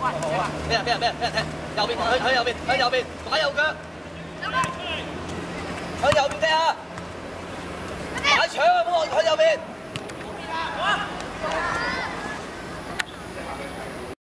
好啊俾人咩人咩人俾人踢右边喺去右边喺右边摆右脚